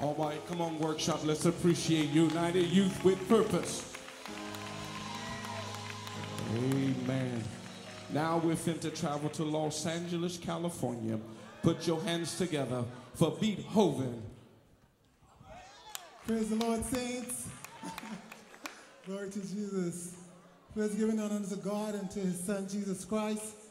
All right, come on, workshop. Let's appreciate United Youth with Purpose. Amen. Now we're fin to travel to Los Angeles, California. Put your hands together for Beethoven. Praise the Lord, saints. Glory to Jesus. Praise giving honor to God and to his son, Jesus Christ.